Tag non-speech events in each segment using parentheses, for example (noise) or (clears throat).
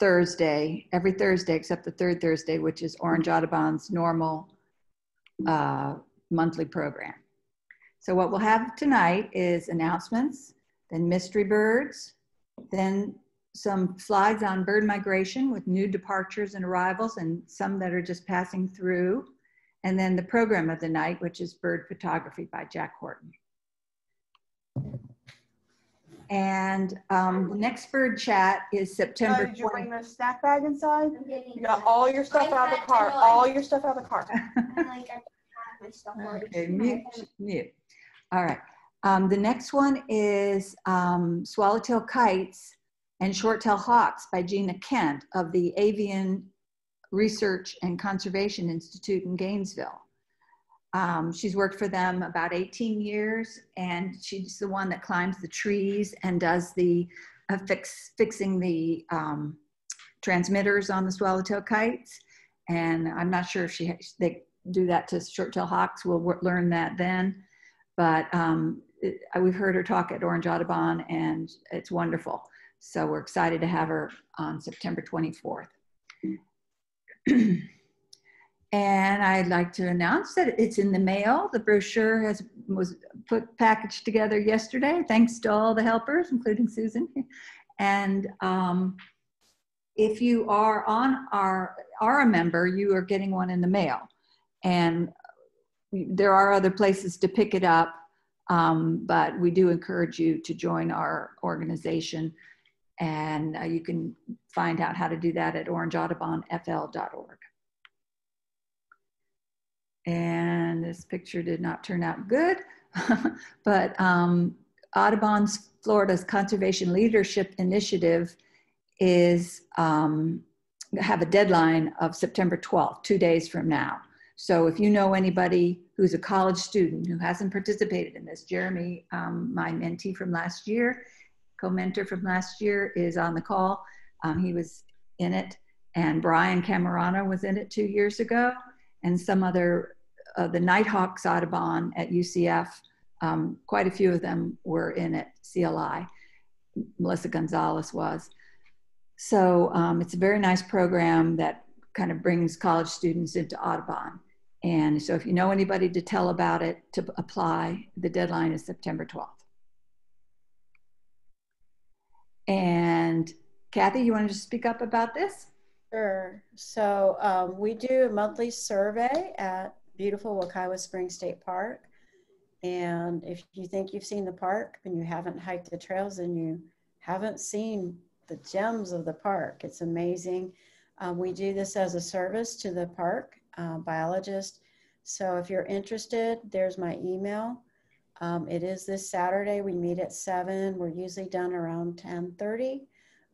Thursday, every Thursday except the third Thursday, which is Orange Audubon's normal uh, monthly program. So what we'll have tonight is announcements, then mystery birds, then some slides on bird migration with new departures and arrivals and some that are just passing through. And then the program of the night, which is bird photography by Jack Horton. And um, the next bird chat is September. Did you bring the snack bag inside? You got all your stuff out of the car. (laughs) All your stuff out of the car. okay, mute, mute. All right. Um, the next one is um, Swallowtail Kites and Short-tailed Hawks by Gina Kent of the Avian Research and Conservation Institute in Gainesville. Um, she's worked for them about 18 years, and she's the one that climbs the trees and does the uh, fix, fixing the um, transmitters on the swallowtail kites. And I'm not sure if she they do that to short-tailed hawks. We'll learn that then. But um, it, we've heard her talk at Orange Audubon, and it's wonderful. So we're excited to have her on September 24th. (clears throat) and I'd like to announce that it's in the mail. The brochure has was put packaged together yesterday. Thanks to all the helpers, including Susan. And um, if you are on our are a member, you are getting one in the mail. And there are other places to pick it up, um, but we do encourage you to join our organization. And uh, you can find out how to do that at orangeaudubonfl.org. And this picture did not turn out good, (laughs) but um, Audubon's Florida's Conservation Leadership Initiative is um, have a deadline of September 12th, two days from now. So if you know anybody who's a college student who hasn't participated in this, Jeremy, um, my mentee from last year, co-mentor from last year is on the call. Um, he was in it and Brian Camerano was in it two years ago and some other, uh, the Nighthawks Audubon at UCF, um, quite a few of them were in at CLI. Melissa Gonzalez was. So um, it's a very nice program that kind of brings college students into Audubon. And so if you know anybody to tell about it, to apply, the deadline is September 12th. And Kathy, you want to speak up about this? Sure. So um, we do a monthly survey at beautiful Wekiwa Springs State Park. And if you think you've seen the park and you haven't hiked the trails and you haven't seen the gems of the park, it's amazing. Um, we do this as a service to the park uh, biologist. So if you're interested, there's my email. Um, it is this Saturday. We meet at seven. We're usually done around 10:30,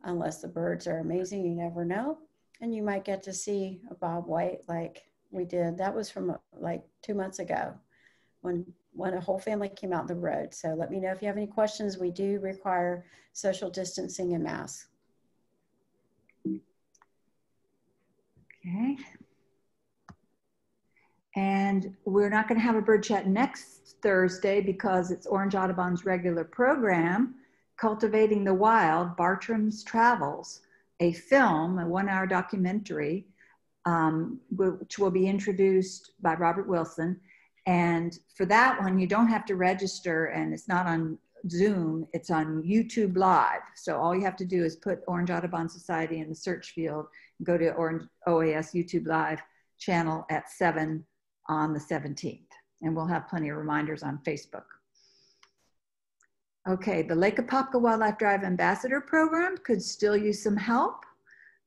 unless the birds are amazing. You never know, and you might get to see a bob white like we did. That was from uh, like two months ago, when when a whole family came out the road. So let me know if you have any questions. We do require social distancing and masks. Okay. And we're not going to have a bird chat next Thursday because it's Orange Audubon's regular program, Cultivating the Wild, Bartram's Travels, a film, a one hour documentary, um, which will be introduced by Robert Wilson. And for that one, you don't have to register and it's not on Zoom, it's on YouTube Live. So all you have to do is put Orange Audubon Society in the search field, go to Orange OAS YouTube Live channel at 7 on the 17th. And we'll have plenty of reminders on Facebook. Okay, the Lake Apopka Wildlife Drive Ambassador Program could still use some help.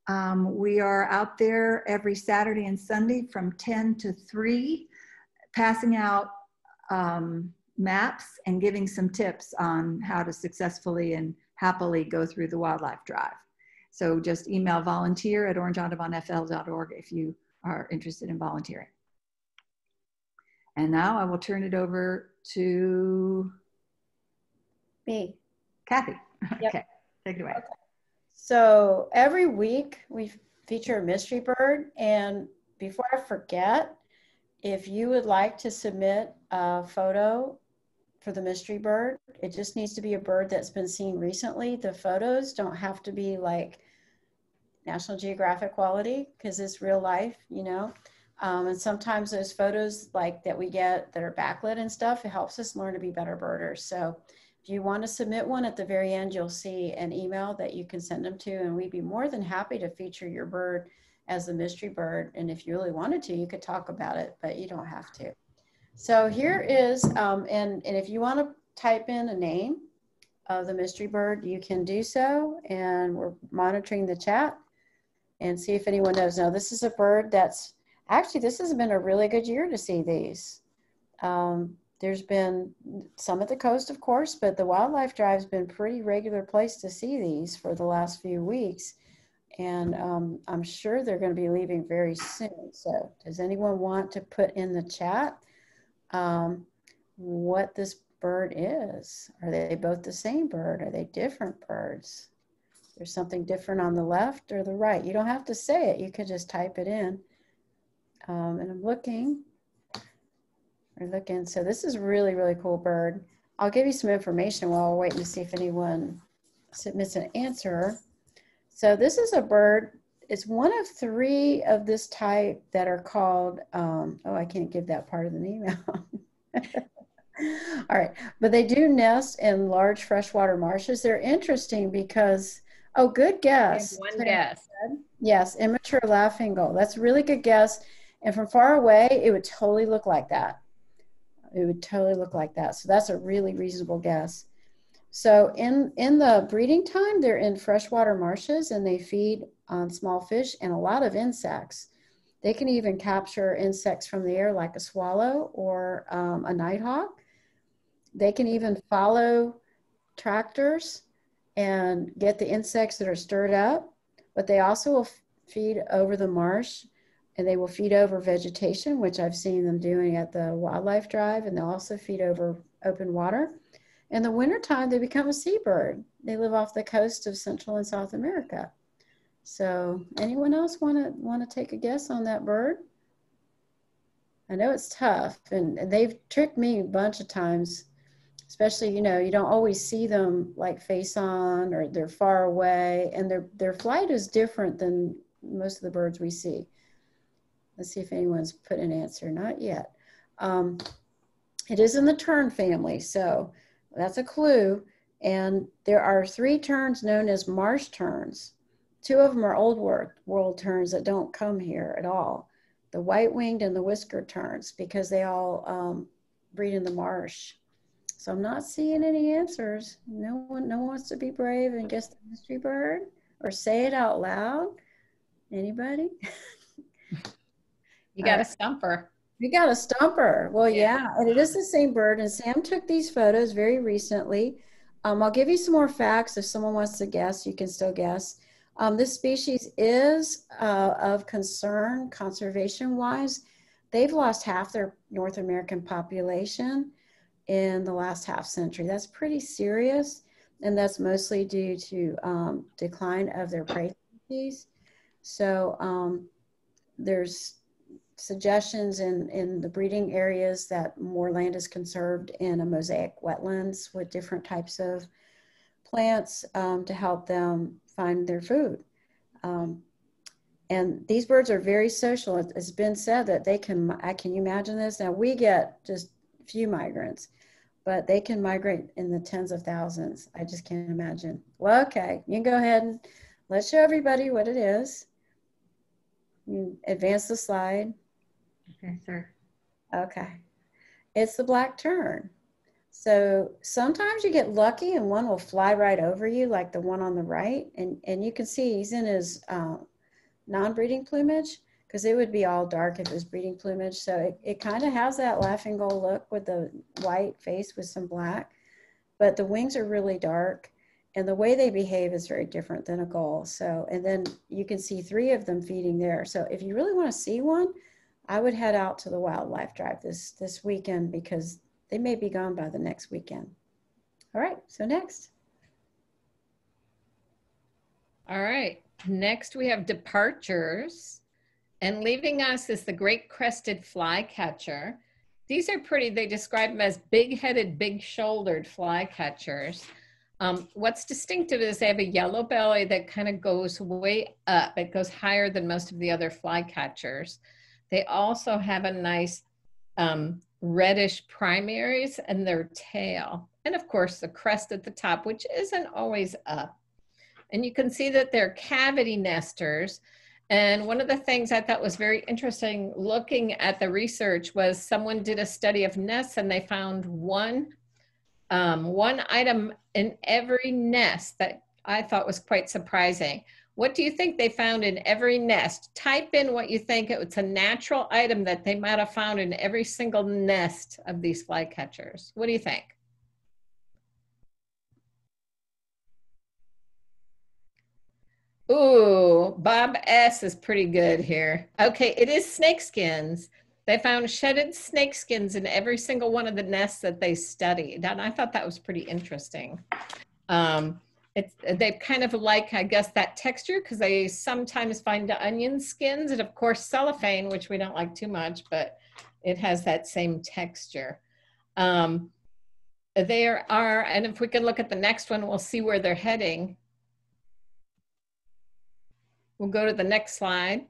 Um, we are out there every Saturday and Sunday from 10 to 3, passing out um, maps and giving some tips on how to successfully and happily go through the wildlife drive. So just email volunteer at orangeaudubonfl.org if you are interested in volunteering. And now I will turn it over to me, Kathy. Yep. Okay, take it away. Okay. So every week we feature a mystery bird. And before I forget, if you would like to submit a photo for the mystery bird, it just needs to be a bird that's been seen recently. The photos don't have to be like National Geographic quality because it's real life, you know. Um, and sometimes those photos like that we get that are backlit and stuff, it helps us learn to be better birders. So if you want to submit one at the very end, you'll see an email that you can send them to, and we'd be more than happy to feature your bird as the mystery bird. And if you really wanted to, you could talk about it, but you don't have to. So here is, um, and, and if you want to type in a name of the mystery bird, you can do so. And we're monitoring the chat and see if anyone knows. Now, this is a bird that's actually, this has been a really good year to see these. Um, there's been some at the coast, of course, but the wildlife drive's been pretty regular place to see these for the last few weeks. And um, I'm sure they're going to be leaving very soon. So does anyone want to put in the chat um, what this bird is? Are they both the same bird? Are they different birds? There's something different on the left or the right. You don't have to say it. You could just type it in. Um, and I'm looking. We're looking. So this is really, really cool bird. I'll give you some information while we're waiting to see if anyone submits an answer. So this is a bird. It's one of three of this type that are called, um, oh, I can't give that part of the email. (laughs) All right, but they do nest in large freshwater marshes. They're interesting because Oh, good guess. One guess. Yes, immature laughing gull. That's a really good guess. And from far away, it would totally look like that. It would totally look like that. So that's a really reasonable guess. So in, in the breeding time, they're in freshwater marshes and they feed on small fish and a lot of insects. They can even capture insects from the air like a swallow or um, a nighthawk. They can even follow tractors and get the insects that are stirred up, but they also will feed over the marsh and they will feed over vegetation, which I've seen them doing at the wildlife drive, and they'll also feed over open water. In the wintertime, they become a seabird. They live off the coast of Central and South America. So anyone else want to want to take a guess on that bird? I know it's tough, and they've tricked me a bunch of times especially you know you don't always see them like face on or they're far away and their their flight is different than most of the birds we see let's see if anyone's put an answer not yet um, it is in the tern family so that's a clue and there are three terns known as marsh terns two of them are old world, world terns that don't come here at all the white-winged and the whisker terns because they all um, breed in the marsh so I'm not seeing any answers. No one, no one wants to be brave and guess the mystery bird or say it out loud. Anybody? (laughs) you got a stumper. You got a stumper. Well, yeah. yeah, and it is the same bird. And Sam took these photos very recently. Um, I'll give you some more facts. If someone wants to guess, you can still guess. Um, this species is uh, of concern conservation wise. They've lost half their North American population in the last half century. That's pretty serious, and that's mostly due to um, decline of their prey species. So um, there's suggestions in, in the breeding areas that more land is conserved in a mosaic wetlands with different types of plants um, to help them find their food. Um, and these birds are very social. It's been said that they can, I can you imagine this? Now we get just few migrants, but they can migrate in the tens of thousands. I just can't imagine. Well, okay, you can go ahead and let's show everybody what it is. You advance the slide. Okay, sir. Okay. It's the black tern. So sometimes you get lucky and one will fly right over you like the one on the right. And, and you can see he's in his uh, non-breeding plumage because it would be all dark if it was breeding plumage. So it, it kind of has that laughing gull look with the white face with some black, but the wings are really dark and the way they behave is very different than a gull. So, and then you can see three of them feeding there. So if you really want to see one, I would head out to the wildlife drive this, this weekend because they may be gone by the next weekend. All right, so next. All right, next we have departures. And leaving us is the great crested flycatcher. These are pretty, they describe them as big-headed, big-shouldered flycatchers. Um, what's distinctive is they have a yellow belly that kind of goes way up. It goes higher than most of the other flycatchers. They also have a nice um, reddish primaries and their tail. And of course the crest at the top, which isn't always up. And you can see that they're cavity nesters. And one of the things I thought was very interesting looking at the research was someone did a study of nests and they found one, um, one item in every nest that I thought was quite surprising. What do you think they found in every nest? Type in what you think it's a natural item that they might have found in every single nest of these flycatchers. What do you think? Ooh, Bob S is pretty good here. Okay, it is snake skins. They found shedded snake skins in every single one of the nests that they studied. And I thought that was pretty interesting. Um, it's they kind of like i guess that texture because they sometimes find the onion skins and of course cellophane which we don't like too much but it has that same texture. Um, there are and if we can look at the next one we'll see where they're heading. We'll go to the next slide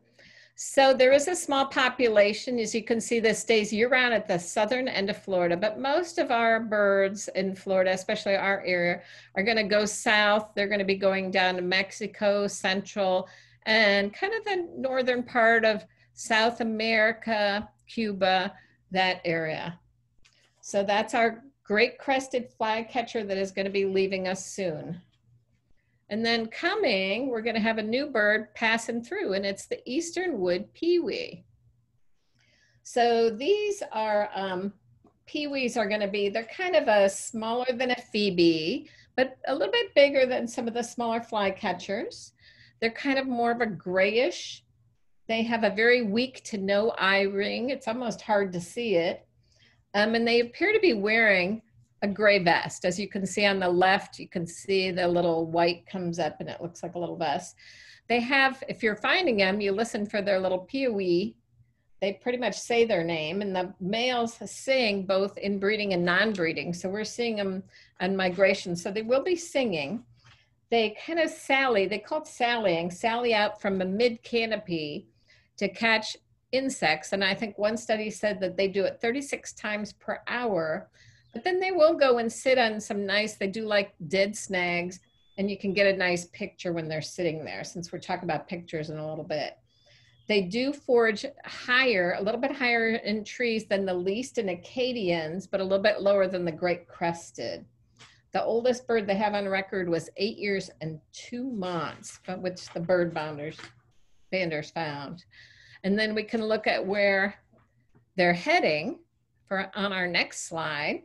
so there is a small population, as you can see, this stays year-round at the southern end of Florida, but most of our birds in Florida, especially our area, are gonna go south. They're gonna be going down to Mexico, Central, and kind of the northern part of South America, Cuba, that area. So that's our great crested flycatcher that is gonna be leaving us soon. And then coming, we're going to have a new bird passing through, and it's the eastern wood pewee. So these are, um, pewees are going to be, they're kind of a smaller than a phoebe, but a little bit bigger than some of the smaller flycatchers. They're kind of more of a grayish. They have a very weak to no eye ring. It's almost hard to see it. Um, and they appear to be wearing a gray vest. As you can see on the left, you can see the little white comes up and it looks like a little vest. They have, if you're finding them, you listen for their little pewee. They pretty much say their name and the males sing both in breeding and non-breeding. So we're seeing them on migration. So they will be singing. They kind of sally, they call it sallying, sally out from a mid canopy to catch insects. And I think one study said that they do it 36 times per hour but then they will go and sit on some nice, they do like dead snags, and you can get a nice picture when they're sitting there, since we're talking about pictures in a little bit. They do forage higher, a little bit higher in trees than the least in Acadians, but a little bit lower than the great crested. The oldest bird they have on record was eight years and two months, which the bird bounders, banders found. And then we can look at where they're heading for on our next slide.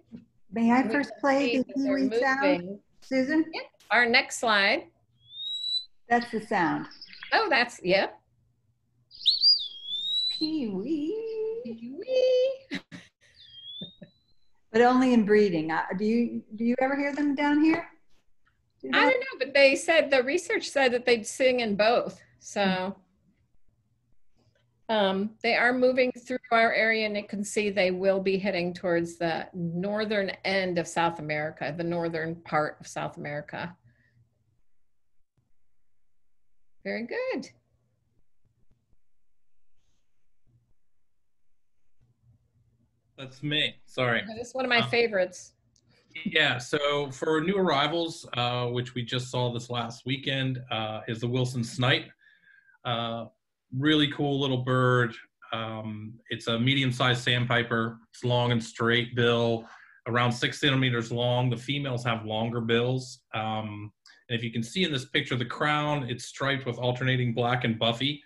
May I first play the pewee sound, Susan? Yeah. Our next slide. That's the sound. Oh, that's, yeah. Pee-wee. Pee-wee. (laughs) but only in breeding. Uh, do you do you ever hear them down here? Do I don't know, but they said the research said that they'd sing in both. So. Um, they are moving through our area and you can see they will be heading towards the northern end of South America, the northern part of South America. Very good. That's me, sorry. This is one of my uh, favorites. Yeah, so for new arrivals, uh, which we just saw this last weekend, uh, is the Wilson Snipe. Uh, really cool little bird. Um, it's a medium-sized sandpiper. It's long and straight bill, around six centimeters long. The females have longer bills. Um, and if you can see in this picture, the crown, it's striped with alternating black and buffy.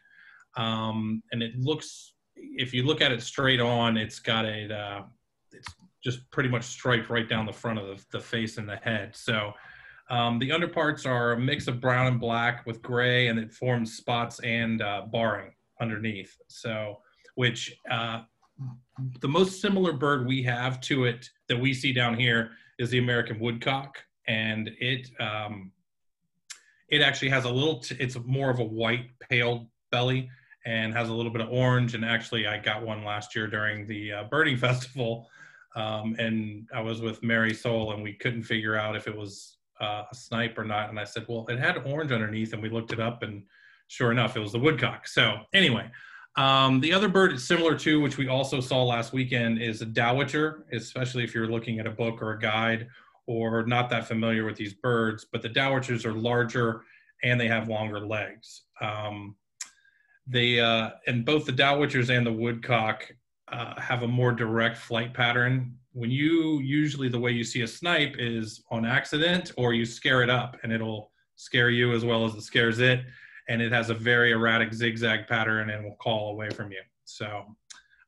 Um, and it looks, if you look at it straight on, it's got a, uh, it's just pretty much striped right down the front of the, the face and the head. So um, the underparts are a mix of brown and black with gray, and it forms spots and uh, barring underneath. So, which uh, the most similar bird we have to it that we see down here is the American woodcock, and it um, it actually has a little. It's more of a white, pale belly, and has a little bit of orange. And actually, I got one last year during the uh, birding (laughs) festival. Um, and I was with Mary Soul, and we couldn't figure out if it was uh, a snipe or not. And I said, well, it had orange underneath, and we looked it up, and sure enough, it was the woodcock. So anyway, um, the other bird is similar to, which we also saw last weekend, is a dowitcher, especially if you're looking at a book or a guide or not that familiar with these birds. But the dowitchers are larger and they have longer legs. Um, they uh, and both the dowitchers and the woodcock uh, have a more direct flight pattern. When you usually the way you see a snipe is on accident or you scare it up and it'll scare you as well as it scares it and it has a very erratic zigzag pattern and will call away from you. So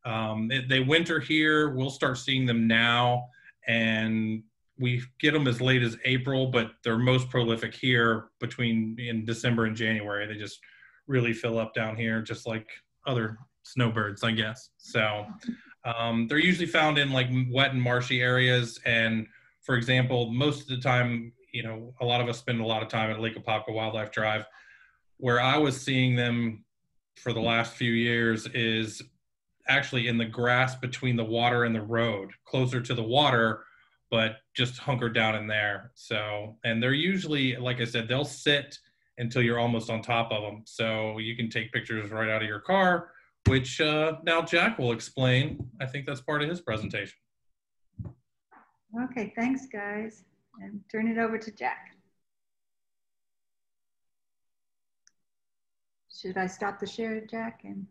um, it, they winter here. We'll start seeing them now, and we get them as late as April, but they're most prolific here between in December and January. They just really fill up down here, just like other snowbirds, I guess. So um, they're usually found in like wet and marshy areas. And for example, most of the time, you know, a lot of us spend a lot of time at Lake Apopka Wildlife Drive where I was seeing them for the last few years is actually in the grass between the water and the road, closer to the water, but just hunkered down in there. So, and they're usually, like I said, they'll sit until you're almost on top of them. So you can take pictures right out of your car, which uh, now Jack will explain. I think that's part of his presentation. Okay, thanks, guys. And turn it over to Jack. Should I stop the share, Jack? And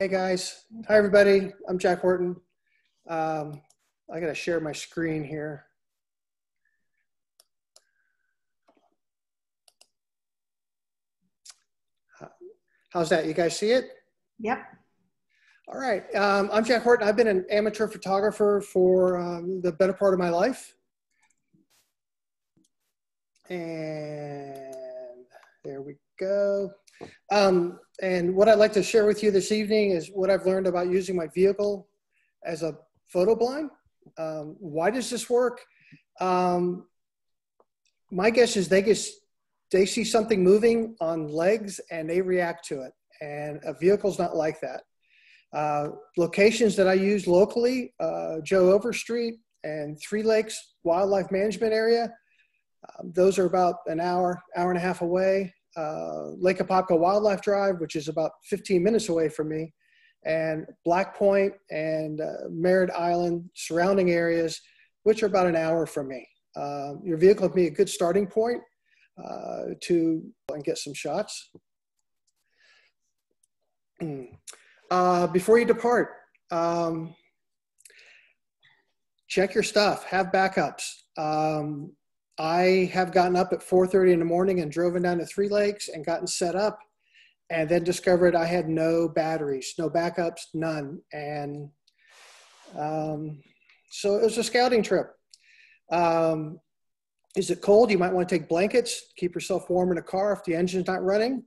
Hey guys, hi everybody. I'm Jack Horton. Um, I gotta share my screen here. How's that? You guys see it? Yep. All right. Um, I'm Jack Horton. I've been an amateur photographer for um, the better part of my life. And there we go. Um, and what I'd like to share with you this evening is what I've learned about using my vehicle as a photo blind. Um, why does this work? Um, my guess is they get they see something moving on legs and they react to it. And a vehicle's not like that. Uh, locations that I use locally, uh, Joe Overstreet and Three Lakes Wildlife Management Area, um, those are about an hour, hour and a half away uh, Lake Apopka Wildlife Drive, which is about 15 minutes away from me, and Black Point and uh, Merritt Island surrounding areas, which are about an hour from me. Uh, your vehicle would be a good starting point uh, to and get some shots. (clears throat) Uh, before you depart, um, check your stuff, have backups. Um, I have gotten up at 4:30 in the morning and driven down to Three Lakes and gotten set up, and then discovered I had no batteries, no backups, none, and um, so it was a scouting trip. Um, is it cold? You might want to take blankets, keep yourself warm in a car if the engine's not running.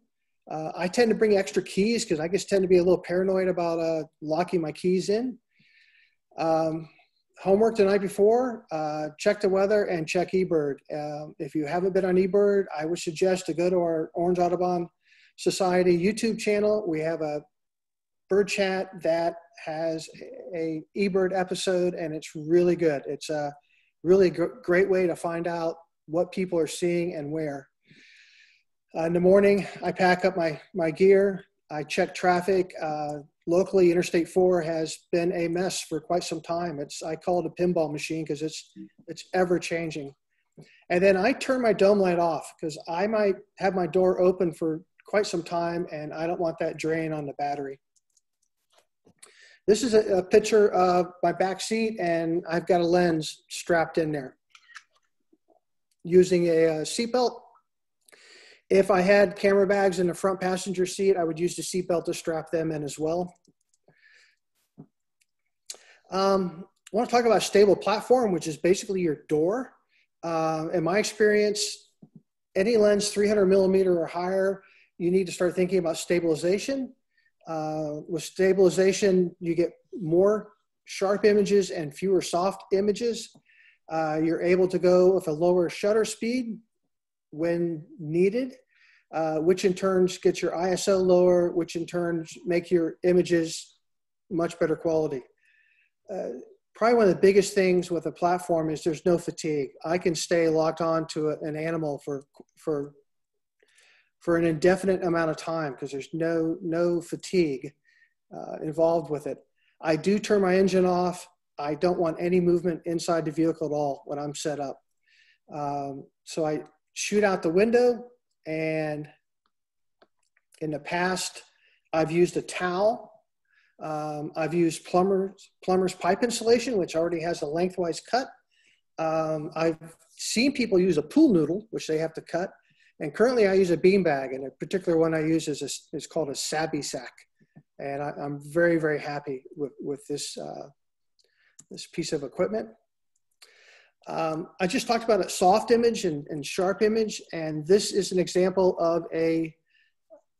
Uh, I tend to bring extra keys because I just tend to be a little paranoid about uh, locking my keys in. Um, homework the night before, uh, check the weather and check eBird. Uh, if you haven't been on eBird, I would suggest to go to our Orange Audubon Society YouTube channel. We have a bird chat that has a eBird episode and it's really good. It's a really gr- great way to find out what people are seeing and where. Uh, in the morning, I pack up my, my gear. I check traffic. Uh, locally, Interstate 4 has been a mess for quite some time. It's I call it a pinball machine because it's it's ever changing. And then I turn my dome light off because I might have my door open for quite some time and I don't want that drain on the battery. This is a, a picture of my back seat and I've got a lens strapped in there using a, a seatbelt if I had camera bags in the front passenger seat, I would use the seatbelt to strap them in as well. Um, I want to talk about stable platform, which is basically your door. Uh, in my experience, any lens 300 millimeter or higher, you need to start thinking about stabilization. Uh, with stabilization, you get more sharp images and fewer soft images. Uh, you're able to go with a lower shutter speed when needed, uh, which in turn gets your ISO lower, which in turn make your images much better quality. Uh, probably one of the biggest things with a platform is there's no fatigue. I can stay locked on to a, an animal for for for an indefinite amount of time because there's no no fatigue uh, involved with it. I do turn my engine off. I don't want any movement inside the vehicle at all when I'm set up. Um, so I shoot out the window, and in the past, I've used a towel um, I've used plumber's, plumber's pipe insulation, which already has a lengthwise cut. Um, I've seen people use a pool noodle, which they have to cut. And currently I use a bean bag, and a particular one I use is, a, is called a Sabby sack. And I, am very, very happy with, with this, uh, this piece of equipment. Um, I just talked about a soft image and, and sharp image, and this is an example of a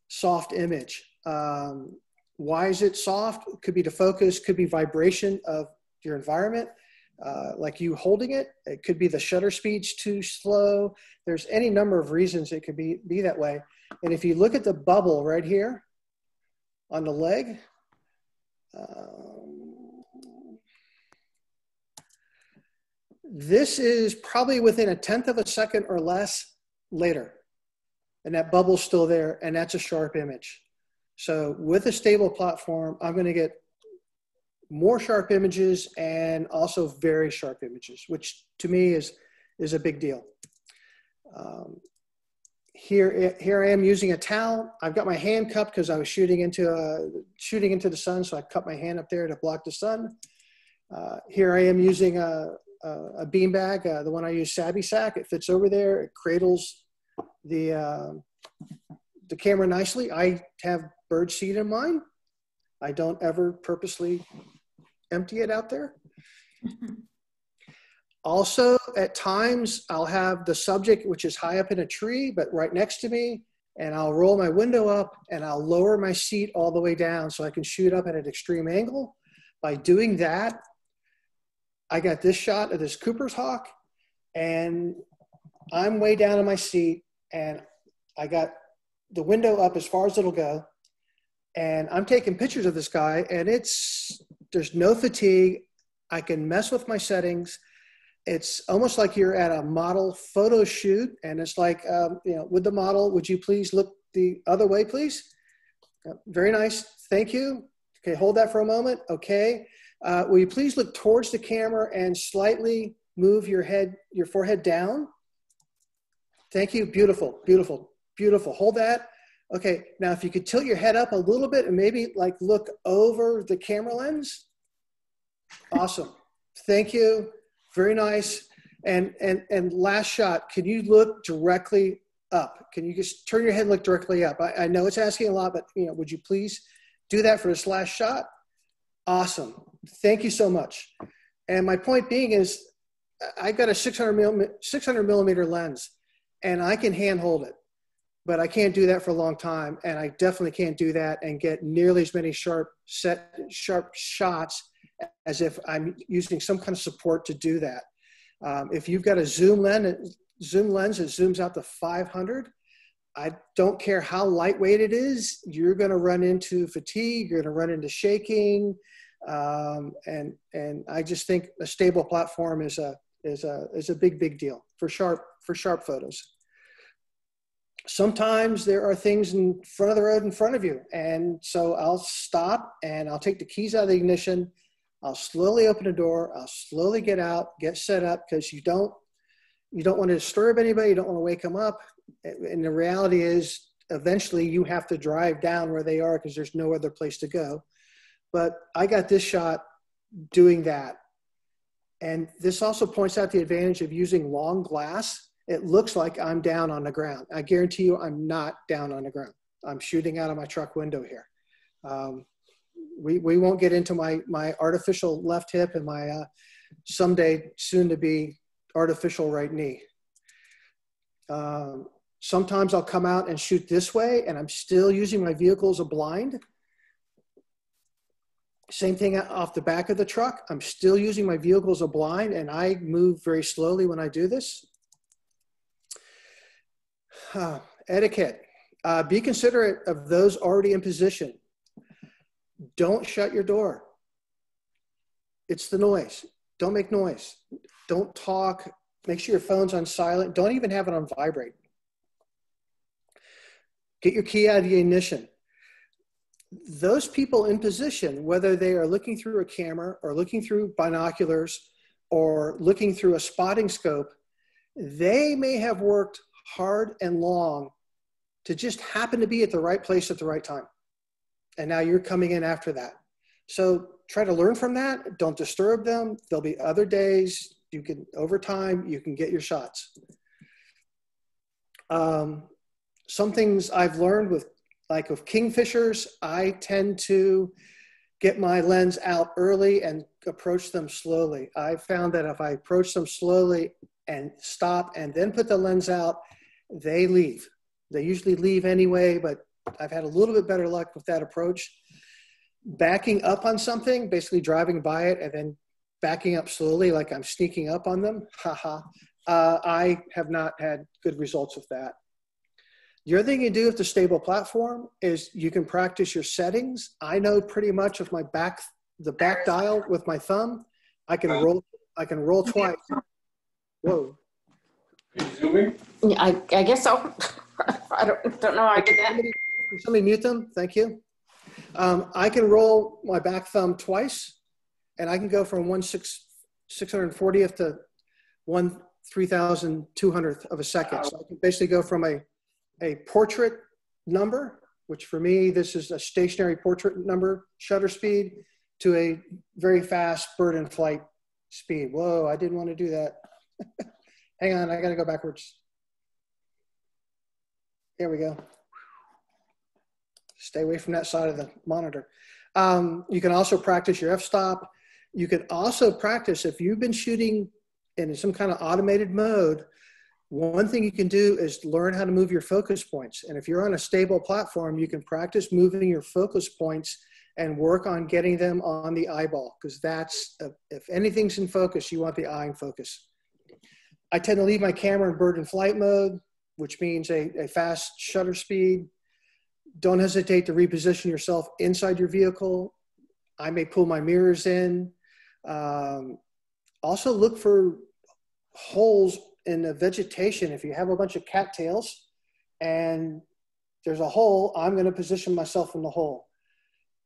soft image. Um, why is it soft? Could be the focus, could be vibration of your environment, uh, like you holding it. It could be the shutter speed's too slow. There's any number of reasons it could be, be that way. And if you look at the bubble right here on the leg, um, this is probably within a tenth of a second or less later. And that bubble's still there, and that's a sharp image. So with a stable platform, I'm going to get more sharp images and also very sharp images, which to me is, is a big deal. Um, here, here I am using a towel. I've got my hand cupped because I was shooting into, a, shooting into the sun, so I cut my hand up there to block the sun. Uh, here I am using a, a, a bean bag, uh, the one I use, Sabby Sack. It fits over there. It cradles the, uh, the camera nicely. I have bird seed in mine. I don't ever purposely empty it out there. (laughs) also, at times, I'll have the subject, which is high up in a tree, but right next to me, and I'll roll my window up and I'll lower my seat all the way down so I can shoot up at an extreme angle. By doing that, I got this shot of this Cooper's Hawk, and I'm way down in my seat, and I got the window up as far as it'll go and I'm taking pictures of this guy, and it's there's no fatigue. I can mess with my settings. It's almost like you're at a model photo shoot, and it's like, um, you know, with the model, would you please look the other way, please? Very nice, thank you. Okay, hold that for a moment. Okay, uh, will you please look towards the camera and slightly move your head, your forehead down? Thank you. Beautiful, beautiful, beautiful. Hold that. Okay, now if you could tilt your head up a little bit and maybe like look over the camera lens. Awesome. Thank you. Very nice. And and and last shot, can you look directly up? Can you just turn your head and look directly up? I, I know it's asking a lot, but you know, would you please do that for this last shot? Awesome. Thank you so much. And my point being is I've got a 600 millimeter, 600 millimeter lens and I can handhold it but I can't do that for a long time. And I definitely can't do that and get nearly as many sharp set sharp shots as if I'm using some kind of support to do that. Um, if you've got a zoom lens, zoom lens that zooms out to 500, I don't care how lightweight it is, you're going to run into fatigue, you're going to run into shaking, um, and and I just think a stable platform is a is a is a big big deal for sharp for sharp photos sometimes there are things in front of the road in front of you. And so I'll stop and I'll take the keys out of the ignition. I'll slowly open the door. I'll slowly get out, get set up because you don't, you don't want to disturb anybody. You don't want to wake them up. And the reality is eventually you have to drive down where they are because there's no other place to go. But I got this shot doing that. And this also points out the advantage of using long glass it looks like I'm down on the ground. I guarantee you I'm not down on the ground. I'm shooting out of my truck window here. Um, we, we won't get into my, my artificial left hip and my uh, someday soon to be artificial right knee. Um, sometimes I'll come out and shoot this way and I'm still using my vehicle as a blind. Same thing off the back of the truck. I'm still using my vehicle as a blind and I move very slowly when I do this. Uh, etiquette. Uh, be considerate of those already in position. Don't shut your door. it's the noise. Don't make noise. Don't talk. Make sure your phone's on silent. Don't even have it on vibrate. Get your key out of the ignition. Those people in position, whether they are looking through a camera or looking through binoculars or looking through a spotting scope, they may have worked hard and long to just happen to be at the right place at the right time. And now you're coming in after that. So try to learn from that. Don't disturb them. There'll be other days you can, over time, you can get your shots. Um, some things I've learned with, like with kingfishers, I tend to get my lens out early and approach them slowly. I found that if I approach them slowly and stop and then put the lens out, they leave. They usually leave anyway, but I've had a little bit better luck with that approach. Backing up on something, basically driving by it and then backing up slowly, like I'm sneaking up on them, (laughs) haha. Uh, I have not had good results with that. The other thing you do with the stable platform is you can practice your settings. I know pretty much of my back, the back dial with my thumb. I can roll, I can roll twice. Whoa. Zooming? Yeah, I, I guess so. (laughs) I don't, don't know how I did that. Somebody, can somebody mute them? Thank you. Um, I can roll my back thumb twice, and I can go from one six, 640th to one 3,200th of a second. So I can basically go from a a portrait number, which for me, this is a stationary portrait number, shutter speed, to a very fast bird in flight speed. Whoa, I didn't want to do that. (laughs) Hang on, I got to go backwards. There we go. Stay away from that side of the monitor. Um, you can also practice your f-stop. You can also practice if you've been shooting in some kind of automated mode, one thing you can do is learn how to move your focus points. And if you're on a stable platform, you can practice moving your focus points and work on getting them on the eyeball because that's, uh, if anything's in focus, you want the eye in focus. I tend to leave my camera in bird and flight mode, which means a, a fast shutter speed. Don't hesitate to reposition yourself inside your vehicle. I may pull my mirrors in. Um, also look for holes in the vegetation, if you have a bunch of cattails and there's a hole, I'm going to position myself in the hole.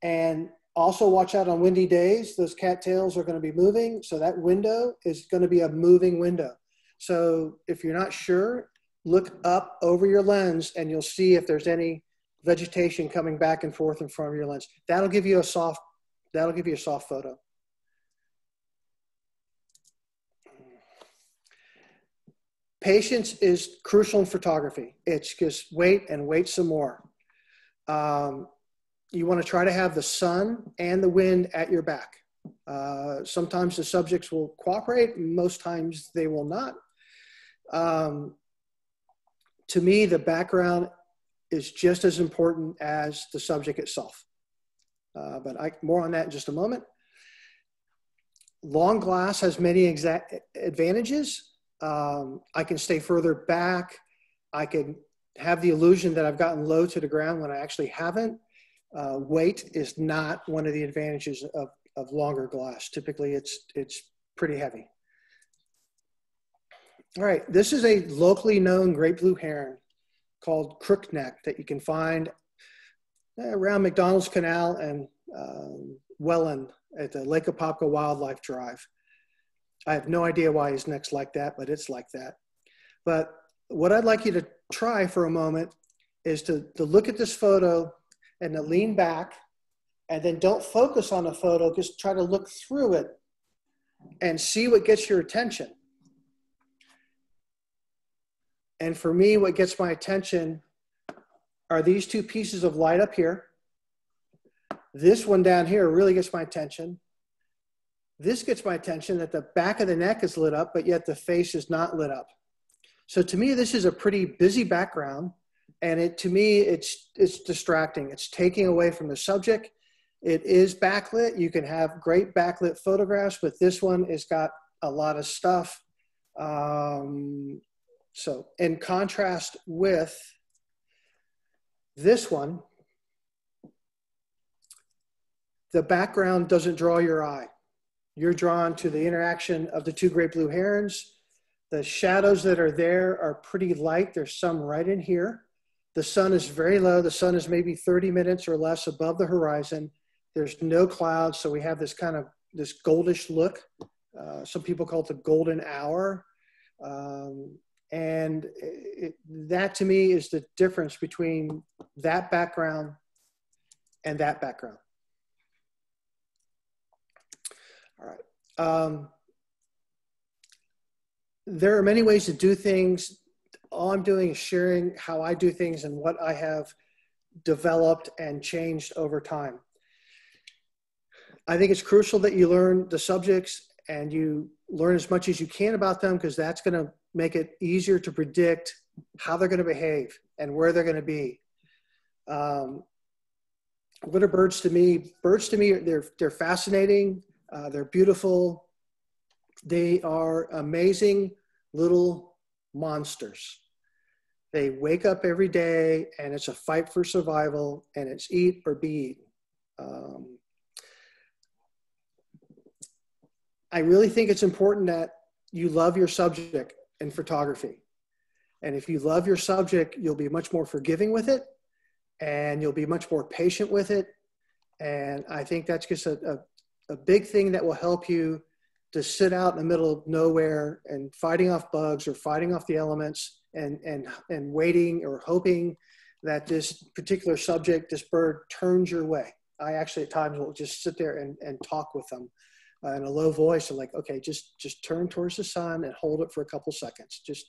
And also watch out on windy days. Those cattails are going to be moving. So that window is going to be a moving window. So if you're not sure, look up over your lens and you'll see if there's any vegetation coming back and forth in front of your lens. That'll give you a soft, that'll give you a soft photo. Patience is crucial in photography. It's just wait and wait some more. Um, you want to try to have the sun and the wind at your back. Uh, sometimes the subjects will cooperate, most times they will not. Um, to me, the background is just as important as the subject itself. Uh, but I, more on that in just a moment. Long glass has many exact advantages. Um, I can stay further back. I can have the illusion that I've gotten low to the ground when I actually haven't. Uh, weight is not one of the advantages of, of longer glass. Typically, it's, it's pretty heavy. All right, this is a locally known great blue heron called crookneck that you can find around McDonald's Canal and um, Welland at the Lake Apopka Wildlife Drive. I have no idea why his neck's like that, but it's like that. But what I'd like you to try for a moment is to, to look at this photo and to lean back and then don't focus on the photo, just try to look through it and see what gets your attention. And for me, what gets my attention are these two pieces of light up here. This one down here really gets my attention. This gets my attention that the back of the neck is lit up, but yet the face is not lit up. So to me, this is a pretty busy background. And it, to me, it's, it's distracting. It's taking away from the subject. It is backlit. You can have great backlit photographs, but this one has got a lot of stuff. Um, so in contrast with this one, the background doesn't draw your eye. You're drawn to the interaction of the two great blue herons. The shadows that are there are pretty light. There's some right in here. The sun is very low. The sun is maybe 30 minutes or less above the horizon. There's no clouds, so we have this kind of this goldish look. Uh, some people call it the golden hour. Um, and it, that to me is the difference between that background and that background. All right. Um, there are many ways to do things. All I'm doing is sharing how I do things and what I have developed and changed over time. I think it's crucial that you learn the subjects and you learn as much as you can about them because that's going to make it easier to predict how they're going to behave and where they're going to be. Um, what are birds to me? Birds to me, they're, they're fascinating. Uh, they're beautiful. They are amazing little monsters. They wake up every day and it's a fight for survival and it's eat or be eaten. Um, I really think it's important that you love your subject in photography. And if you love your subject, you'll be much more forgiving with it and you'll be much more patient with it. And I think that's just a, a, a big thing that will help you to sit out in the middle of nowhere and fighting off bugs or fighting off the elements and, and, and waiting or hoping that this particular subject, this bird turns your way. I actually at times will just sit there and, and talk with them uh, in a low voice and like, okay, just just turn towards the sun and hold it for a couple seconds. Just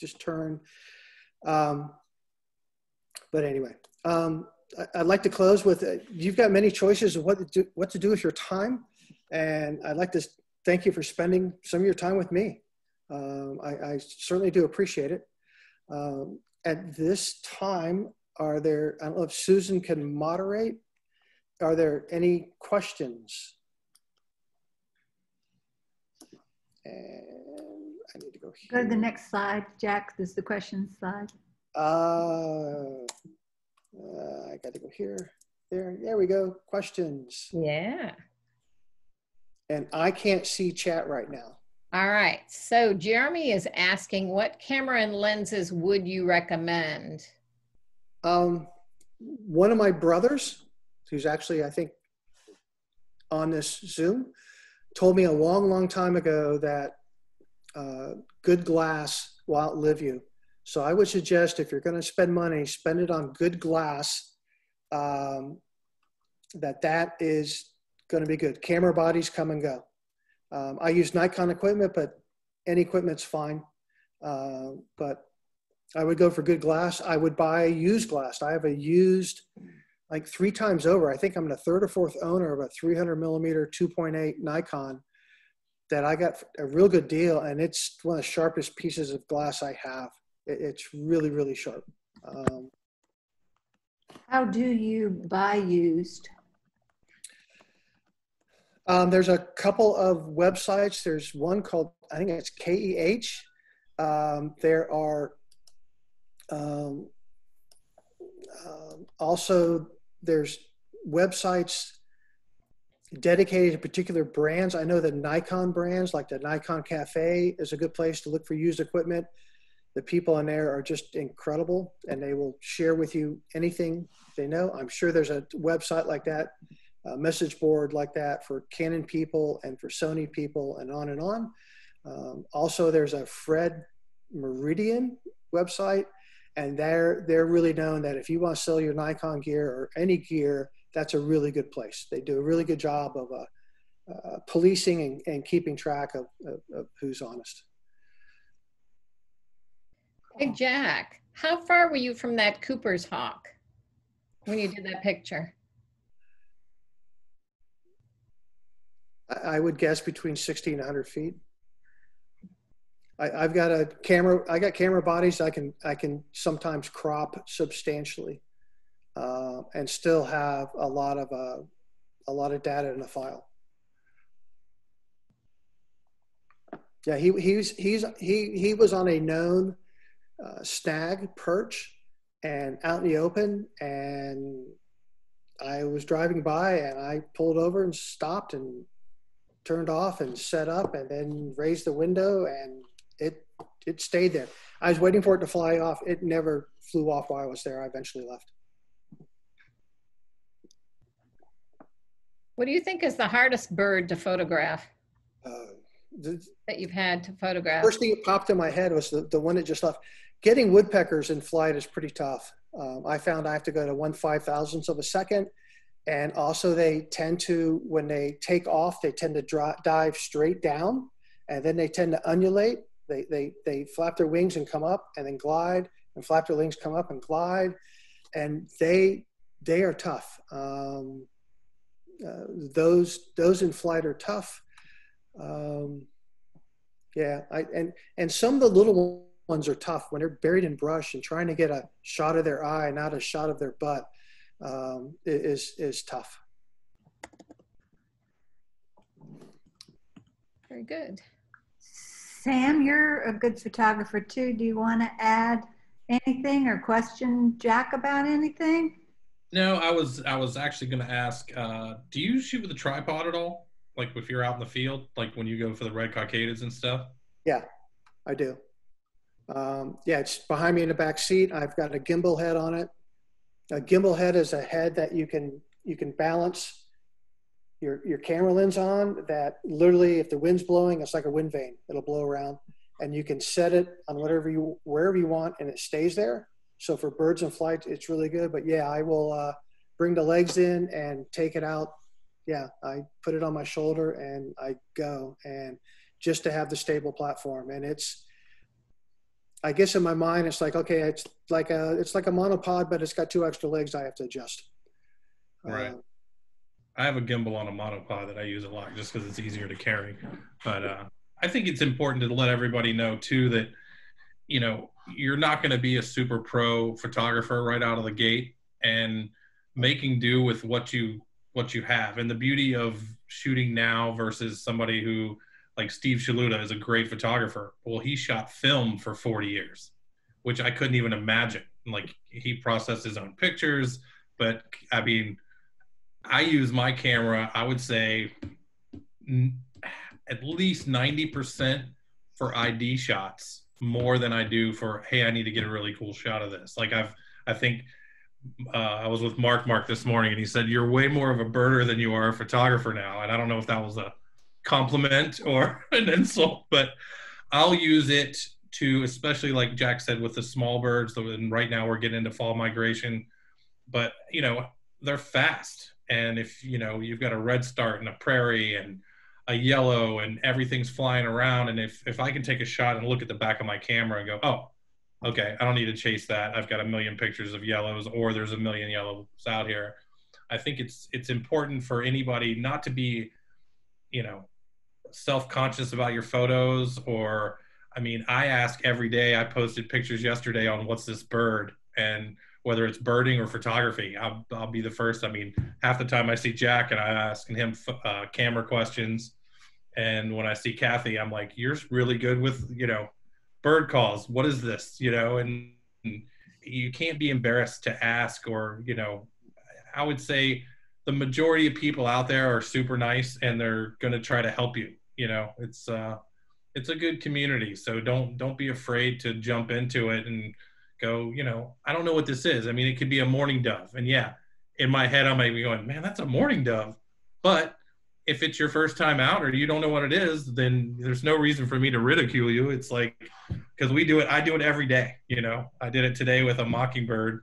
just turn. Um, but anyway, um, I, would like to close with uh, you've got many choices of what to do, what to do with your time, and I'd like to thank you for spending some of your time with me. Um, I, I, certainly do appreciate it. Um, at this time, are there? I don't know if Susan can moderate. Are there any questions? And I need to go here. Go to the next slide, Jack. This is the question slide. Uh, uh, I got to go here. There, there we go. Questions. Yeah. And I can't see chat right now. All right. So Jeremy is asking, what camera and lenses would you recommend? Um, one of my brothers, who's actually I think on this Zoom, told me a long, long time ago that uh, good glass will outlive you. So I would suggest if you're going to spend money, spend it on good glass. Um, that that is going to be good. Camera bodies come and go. Um, I use Nikon equipment, but any equipment's fine. Uh, but I would go for good glass. I would buy used glass. I have a used like three times over. I think I'm the third or fourth owner of a 300 millimeter 2.8 Nikon that I got a real good deal, and it's one of the sharpest pieces of glass I have. It, it's really, really sharp. Um, How do you buy used? Um, there's a couple of websites. There's one called, I think it's KEH. Um, there are um, um also there's websites dedicated to particular brands. I know that Nikon brands, like the Nikon Cafe, is a good place to look for used equipment. The people in there are just incredible and they will share with you anything they know. I'm sure there's a website like that, a message board like that for Canon people and for Sony people, and on and on. Um, also, there's a Fred Miranda website and they're they're really known that if you want to sell your Nikon gear or any gear, that's a really good place. They do a really good job of uh, uh, policing and, and, keeping track of, of, of, who's honest. Hey Jack, how far were you from that Cooper's hawk when you did that picture? I, would guess between 60 and 100 feet. I, have got a camera. I got camera bodies. I can I can sometimes crop substantially, uh, and still have a lot of uh, a lot of data in the file. Yeah, he he's he's he he was on a known uh, snag perch and out in the open, and I was driving by and I pulled over and stopped and turned off and set up and then raised the window and it it stayed there. I was waiting for it to fly off. It never flew off while I was there. I eventually left. What do you think is the hardest bird to photograph Uh, the that you've had to photograph? first thing that popped in my head was the, the one that just left. Getting woodpeckers in flight is pretty tough. Um, I found I have to go to one five thousandths of a second. And also they tend to, when they take off, they tend to dive straight down and then they tend to undulate. They, they, they flap their wings and come up and then glide and flap their wings, come up and glide. And they, they are tough. Um, uh, those, those in flight are tough. Um, yeah, I, and, and some of the little ones are tough when they're buried in brush and trying to get a shot of their eye, not a shot of their butt, um, is, is tough. Very good. Sam, you're a good photographer too. Do you want to add anything or question Jack about anything? No, I was I was actually going to ask. Uh, do you shoot with a tripod at all? Like if you're out in the field, like when you go for the red cockadeds and stuff. Yeah, I do. Um, yeah, it's behind me in the back seat. I've got a gimbal head on it. A gimbal head is a head that you can you can balance your your camera lens on. That literally, if the wind's blowing, it's like a wind vane. It'll blow around, and you can set it on whatever you wherever you want, and it stays there. So for birds in flight, it's really good. But yeah, I will uh, bring the legs in and take it out. Yeah, I put it on my shoulder and I go and just to have the stable platform. And it's, I guess in my mind, it's like, okay, it's like a, it's like a monopod, but it's got two extra legs I have to adjust. Right. Uh, I have a gimbal on a monopod that I use a lot just because it's easier to carry. But uh, I think it's important to let everybody know too that you know you're not going to be a super pro photographer right out of the gate, and making do with what you what you have. And the beauty of shooting now versus somebody who like Steve Shaluta is a great photographer. Well, he shot film for 40 years, which I couldn't even imagine. Like he processed his own pictures, but I mean I use my camera, I would say n- at least 90% for ID shots more than I do for, hey, I need to get a really cool shot of this. Like I've, I think uh, I was with Mark Mark this morning and he said, you're way more of a birder than you are a photographer now. And I don't know if that was a compliment or (laughs) an insult, but I'll use it to, especially like Jack said, with the small birds. And right now we're getting into fall migration, but you know, they're fast and if you know you've got a redstart and a prairie and a yellow and everything's flying around and if if i can take a shot and look at the back of my camera and go oh okay i don't need to chase that i've got a million pictures of yellows or there's a million yellows out here i think it's it's important for anybody not to be you know self-conscious about your photos or i mean i ask every day i posted pictures yesterday on what's this bird and whether it's birding or photography. I'll, I'll be the first. I mean, half the time I see Jack and I asking him uh, camera questions, and when I see Kathy, I'm like, "You're really good with you know bird calls. What is this? You know?" And, and you can't be embarrassed to ask, or you know, I would say the majority of people out there are super nice and they're going to try to help you. You know, it's uh, it's a good community, so don't don't be afraid to jump into it and go, you know, I don't know what this is. I mean, it could be a mourning dove. And yeah, in my head, I might be going, man, that's a mourning dove. But if it's your first time out or you don't know what it is, then there's no reason for me to ridicule you. It's like, because we do it, I do it every day. You know, I did it today with a mockingbird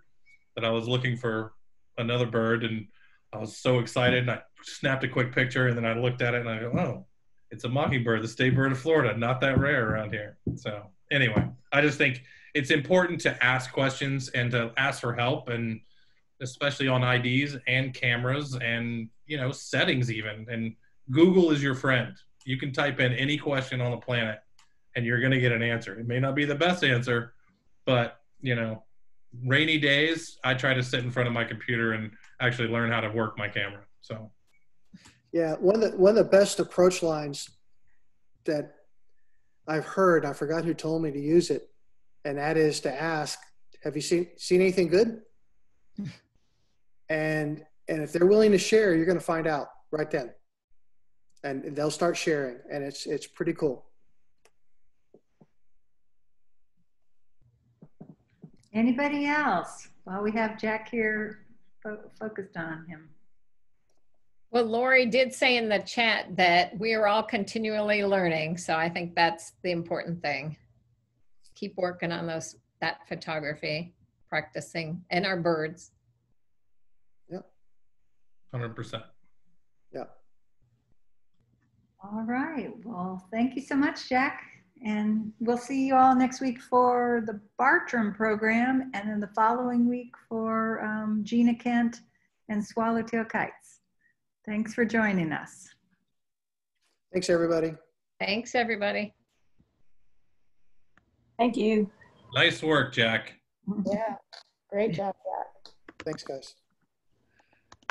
that I was looking for another bird and I was so excited and I snapped a quick picture and then I looked at it and I go, oh, it's a mockingbird, the state bird of Florida, not that rare around here. So anyway, I just think it's important to ask questions and to ask for help and especially on IDs and cameras and you know settings even and Google is your friend. You can type in any question on the planet and you're going to get an answer. It may not be the best answer, but you know, rainy days I try to sit in front of my computer and actually learn how to work my camera. So Yeah, one of the one of the best approach lines that I've heard, I forgot who told me to use it, and that is to ask, "Have you seen seen anything good?" (laughs) and and if they're willing to share, you're going to find out right then. and they'll start sharing, and it's it's pretty cool. Anybody else? While we have Jack here fo- focused on him. Well, Lori did say in the chat that we are all continually learning. So I think that's the important thing. Keep working on those, that photography, practicing and our birds. Yep. Hundred percent. Yeah. All right. Well, thank you so much, Jack. And we'll see you all next week for the Bartram program and then the following week for um, Gina Kent and Swallowtail Kites. Thanks for joining us. Thanks, everybody. Thanks, everybody. Thank you. Nice work, Jack. Yeah, great job, Jack. Thanks, guys.